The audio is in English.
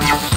you.